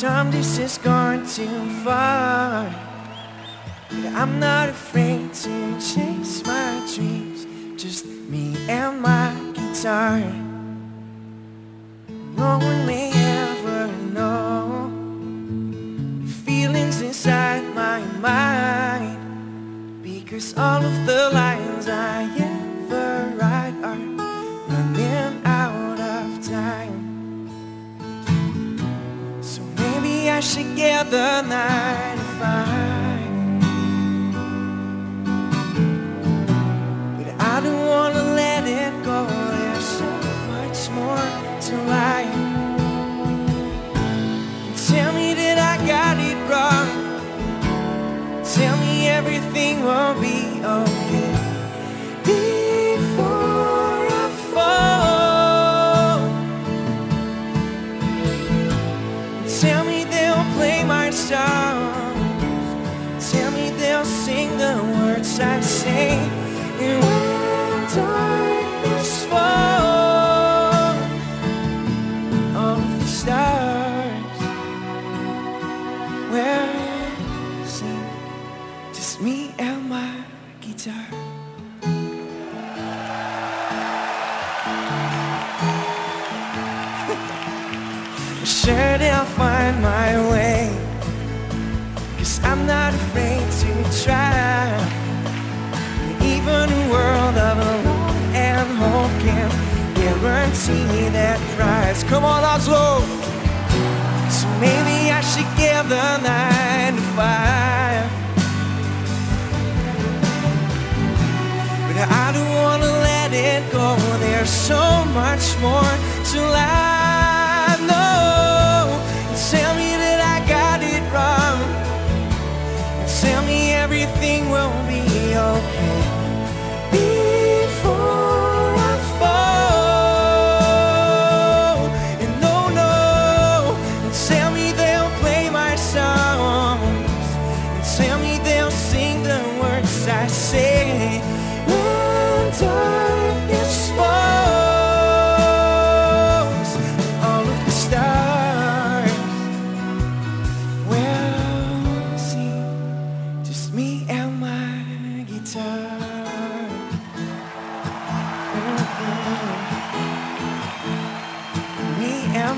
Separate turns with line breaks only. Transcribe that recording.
Tom, this has gone too far. But I'm not afraid to chase my dreams. Just me and my guitar. No one may ever know the feelings inside my mind. Because all of the lines I should get the 95. But I don't wanna let it go. There's so much more to life. Tell me that I got it wrong. Tell me everything will be okay before I fall. Tell me songs. Tell me they'll sing the words I say. And when darkness falls, all of the stars will sing. Just me and my guitar. Guarantee that prize Come on Oslo. So maybe I should give the nine to five But I don't wanna let it go. There's so much more to life